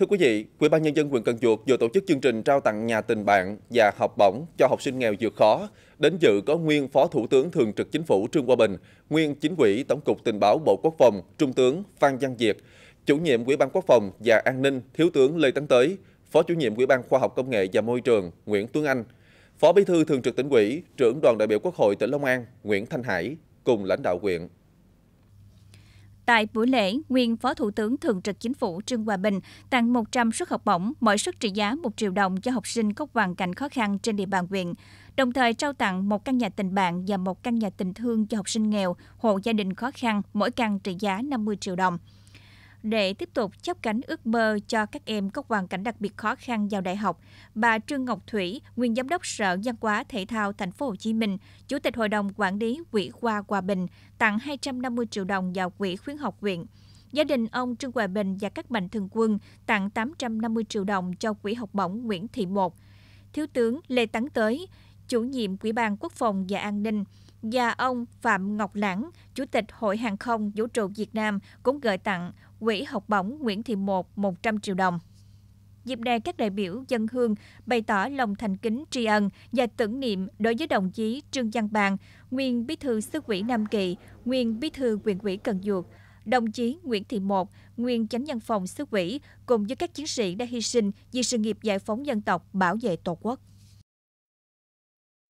Thưa quý vị, Ủy ban nhân dân huyện Cần Duộc vừa tổ chức chương trình trao tặng nhà tình bạn và học bổng cho học sinh nghèo vượt khó. Đến dự có nguyên Phó Thủ tướng Thường trực Chính phủ Trương Hòa Bình, nguyên Chính ủy Tổng cục Tình báo Bộ Quốc phòng Trung tướng Phan Văn Diệt, chủ nhiệm Ủy ban Quốc phòng và An ninh Thiếu tướng Lê Tấn Tới, Phó chủ nhiệm Ủy ban Khoa học Công nghệ và Môi trường Nguyễn Tuấn Anh, Phó Bí thư Thường trực Tỉnh ủy, trưởng đoàn đại biểu Quốc hội tỉnh Long An Nguyễn Thanh Hải cùng lãnh đạo huyện. Tại buổi lễ, nguyên Phó Thủ tướng Thường trực Chính phủ Trương Hòa Bình tặng 100 suất học bổng, mỗi suất trị giá 1 triệu đồng cho học sinh có hoàn cảnh khó khăn trên địa bàn huyện, đồng thời trao tặng một căn nhà tình bạn và một căn nhà tình thương cho học sinh nghèo, hộ gia đình khó khăn, mỗi căn trị giá 50 triệu đồng để tiếp tục chắp cánh ước mơ cho các em có hoàn cảnh đặc biệt khó khăn vào đại học. Bà Trương Ngọc Thủy, nguyên giám đốc Sở Văn hóa Thể thao Thành phố Hồ Chí Minh, Chủ tịch Hội đồng quản lý Quỹ Khoa Hòa Bình tặng 250 triệu đồng vào Quỹ khuyến học huyện. Gia đình ông Trương Hòa Bình và các mạnh thường quân tặng 850 triệu đồng cho Quỹ học bổng Nguyễn Thị Một. Thiếu tướng Lê Tấn Tới, chủ nhiệm Quỹ ban Quốc phòng và An ninh, và ông Phạm Ngọc Lãng, Chủ tịch Hội Hàng không Vũ trụ Việt Nam cũng gửi tặng Quỹ học bổng Nguyễn Thị Một 100 triệu đồng. Dịp này, các đại biểu dân hương bày tỏ lòng thành kính tri ân và tưởng niệm đối với đồng chí Trương Văn Bàn, nguyên bí thư xứ quỹ Nam Kỳ, nguyên bí thư quyền ủy Cần Duộc, đồng chí Nguyễn Thị Một, nguyên chánh văn phòng xứ quỹ, cùng với các chiến sĩ đã hy sinh vì sự nghiệp giải phóng dân tộc, bảo vệ Tổ quốc.